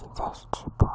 现在是直播，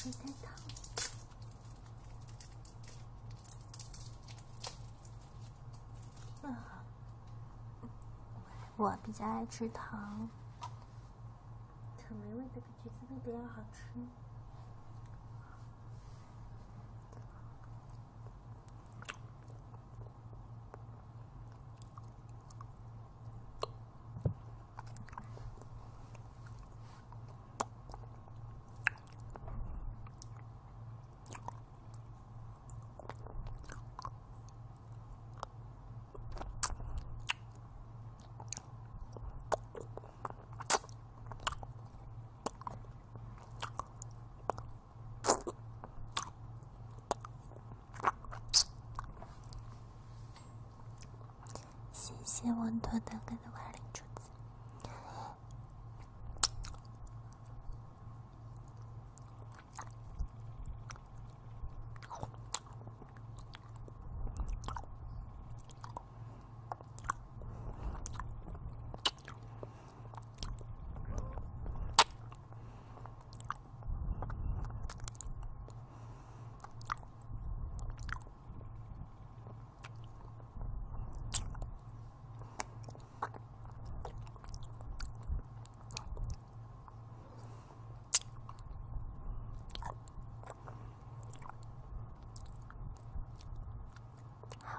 水太烫。啊，我比较爱吃糖，草莓味的比橘子味的要好吃。谢谢温托大哥的万灵珠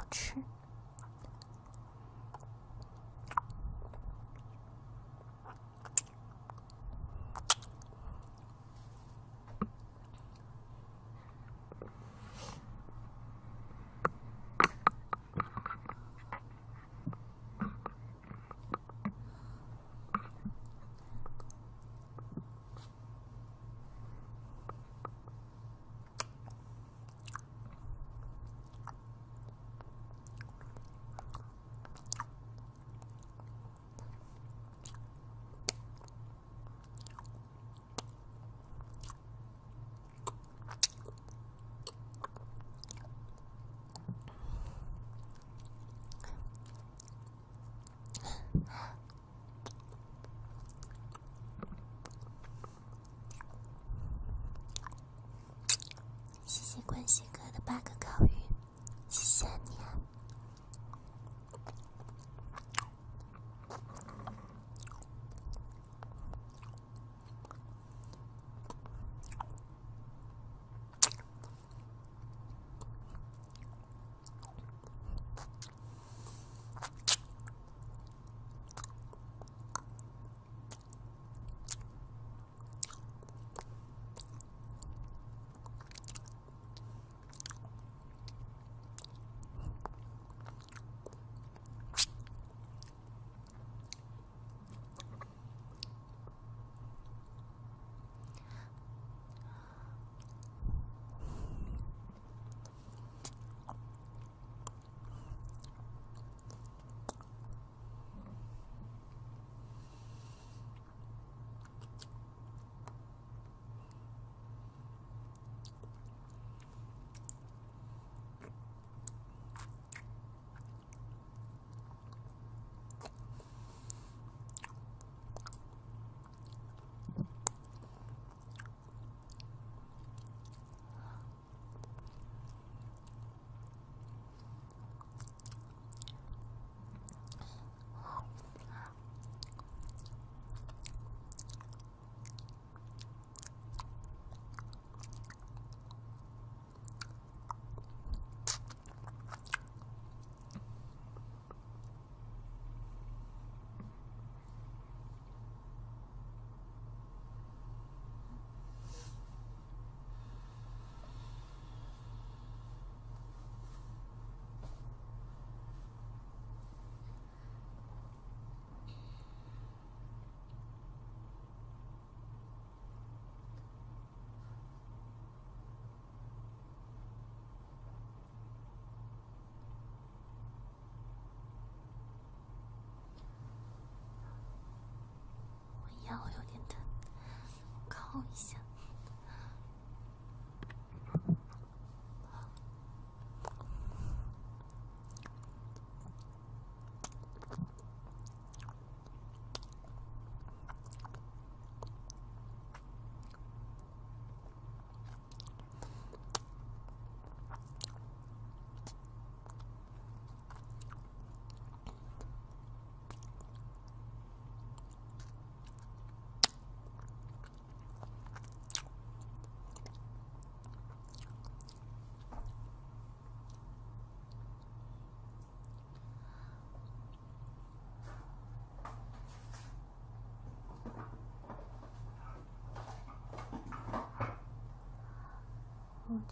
吃。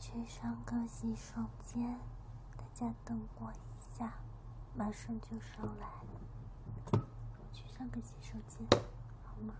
去上个洗手间，大家等我一下，马上就上来。我去上个洗手间，好吗？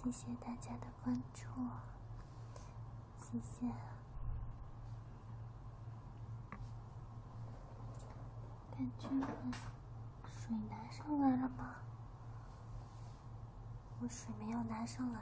谢谢大家的关注，谢谢。感觉水拿上来了吗？我水没有拿上来。